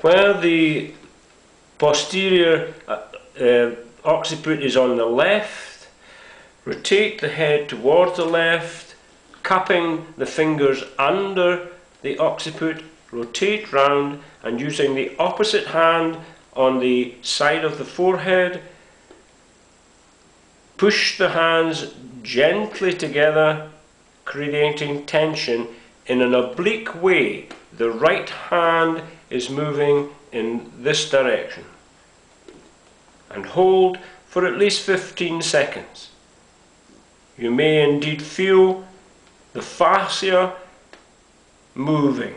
Where the posterior uh, uh, occiput is on the left, rotate the head towards the left, cupping the fingers under the occiput, rotate round and using the opposite hand on the side of the forehead, push the hands gently together, creating tension in an oblique way. The right hand is moving in this direction. And hold for at least 15 seconds. You may indeed feel the fascia moving.